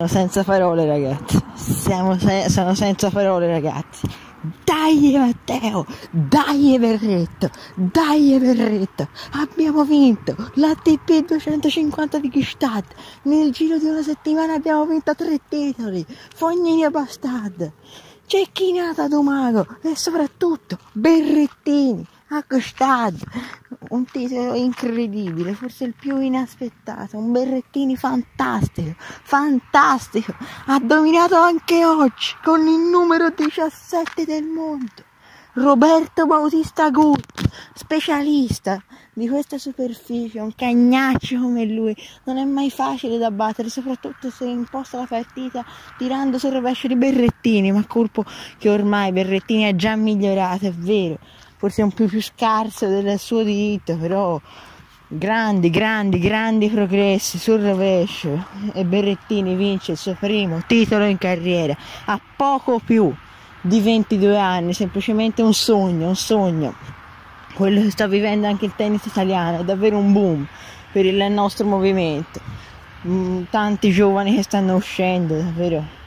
Sono senza parole ragazzi, se- sono senza parole ragazzi. Dai Matteo, dai Berretto, dai Berretto, abbiamo vinto l'ATP 250 di Gstad, nel giro di una settimana abbiamo vinto tre titoli, Fognini Bastad, Cecchinata Domago e soprattutto Berrettini a Gstad, un titolo incredibile, forse il più inaspettato, un Berrettini fantastico, fantastico, ha dominato anche oggi con il numero 17 del mondo. Roberto Bautista Gut, specialista di questa superficie, un cagnaccio come lui, non è mai facile da battere, soprattutto se imposta la partita tirando sul rovescio di Berrettini, ma colpo che ormai Berrettini ha già migliorato, è vero, forse un po' più scarso del suo diritto, però grandi, grandi, grandi progressi sul rovescio e Berrettini vince il suo primo titolo in carriera a poco più di 22 anni, semplicemente un sogno, un sogno. Quello che sta vivendo anche il tennis italiano, è davvero un boom per il nostro movimento. Mm, tanti giovani che stanno uscendo, davvero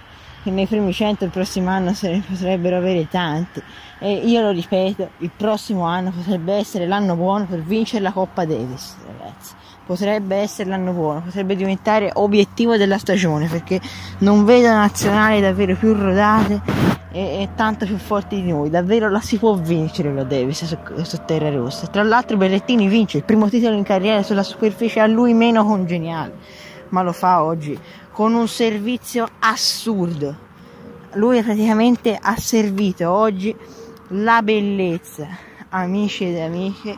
che nei primi 100 il prossimo anno se ne potrebbero avere tanti. E io lo ripeto il prossimo anno potrebbe essere l'anno buono per vincere la Coppa Davis ragazzi. Potrebbe essere l'anno buono potrebbe diventare obiettivo della stagione perché non vedo nazionali davvero più rodate e, e tanto più forti di noi. Davvero la si può vincere la Davis su, su terra rossa. Tra l'altro Berrettini vince il primo titolo in carriera sulla superficie a lui meno congeniale ma lo fa oggi con un servizio assurdo. Lui praticamente ha servito oggi la bellezza, amici ed amiche,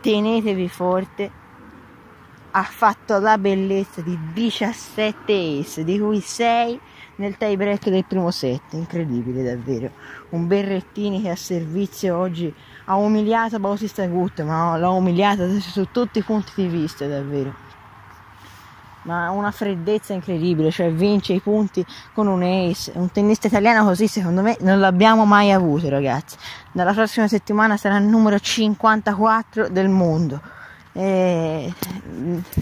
tenetevi forte. Ha fatto la bellezza di 17 ace, di cui 6 nel tie break del primo set, incredibile davvero. Un Berrettini che a servizio oggi ha umiliato Bautista Gut, ma l'ha umiliato su tutti i punti di vista davvero ma una freddezza incredibile, cioè vince i punti con un ace. Un tennista italiano così secondo me non l'abbiamo mai avuto ragazzi. Dalla prossima settimana sarà il numero 54 del mondo. E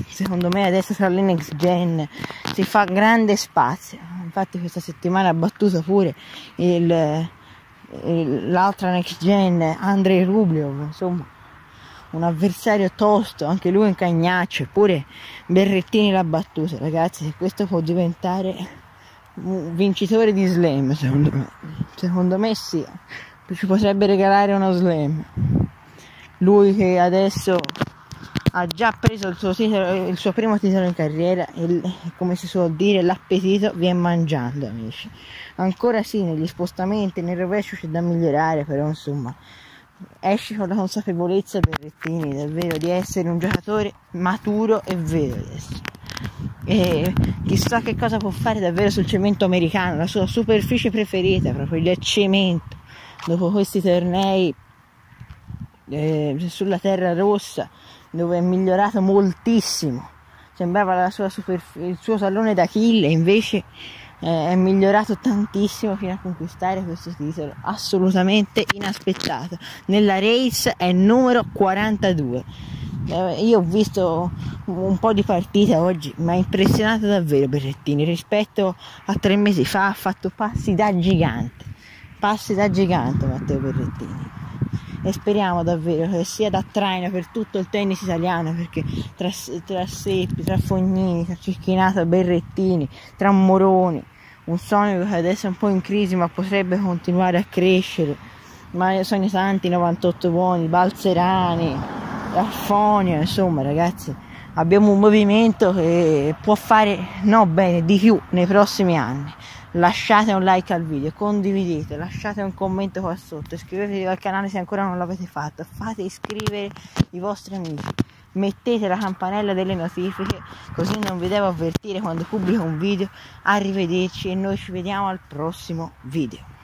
secondo me adesso tra le next gen si fa grande spazio. Infatti questa settimana ha battuto pure il, il, l'altra next gen Andrei Rubliov, insomma un avversario tosto, anche lui un cagnaccio, eppure Berrettini l'ha battuto, ragazzi, questo può diventare un vincitore di slam, secondo me. Secondo me sì, ci potrebbe regalare uno slam. Lui che adesso ha già preso il suo, titolo, il suo primo titolo in carriera e come si suol dire l'appetito viene mangiando amici ancora sì negli spostamenti nel rovescio c'è da migliorare però insomma esci con la consapevolezza Berrettini davvero di essere un giocatore maturo e vero adesso. E chissà che cosa può fare davvero sul cemento americano la sua superficie preferita proprio il cemento. Dopo questi tornei eh, sulla terra rossa dove è migliorato moltissimo sembrava superf- il suo tallone d'Achille invece è migliorato tantissimo fino a conquistare questo titolo assolutamente inaspettato. Nella race è numero 42 eh, io ho visto un po' di partite oggi mi ha impressionato davvero Berrettini rispetto a tre mesi fa ha fatto passi da gigante. Passi da gigante Matteo Berrettini e speriamo davvero che sia da traino per tutto il tennis italiano perché tra, tra Seppi, tra Fognini, tra Cecchinato, Berrettini, tra Moroni, un sogno che adesso è un po' in crisi ma potrebbe continuare a crescere, ma sono tanti 98 buoni, Balzerani, Affonia, insomma ragazzi abbiamo un movimento che può fare no bene di più nei prossimi anni lasciate un like al video, condividete, lasciate un commento qua sotto, iscrivetevi al canale se ancora non l'avete fatto, fate iscrivere i vostri amici, mettete la campanella delle notifiche così non vi devo avvertire quando pubblico un video, arrivederci e noi ci vediamo al prossimo video.